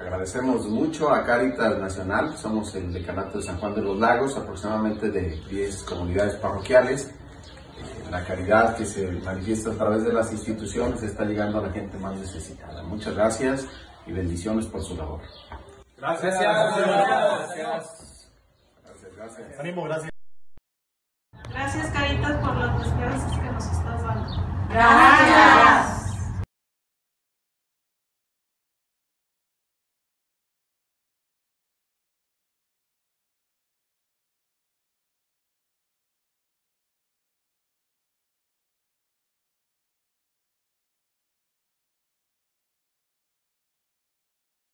Agradecemos mucho a Caritas Nacional, somos el decanato de San Juan de los Lagos, aproximadamente de 10 comunidades parroquiales. Eh, la caridad que se manifiesta a través de las instituciones está llegando a la gente más necesitada. Muchas gracias y bendiciones por su labor. Gracias. Gracias, gracias. Gracias. Gracias, Caritas, por las esperanzas que nos estás dando. Gracias.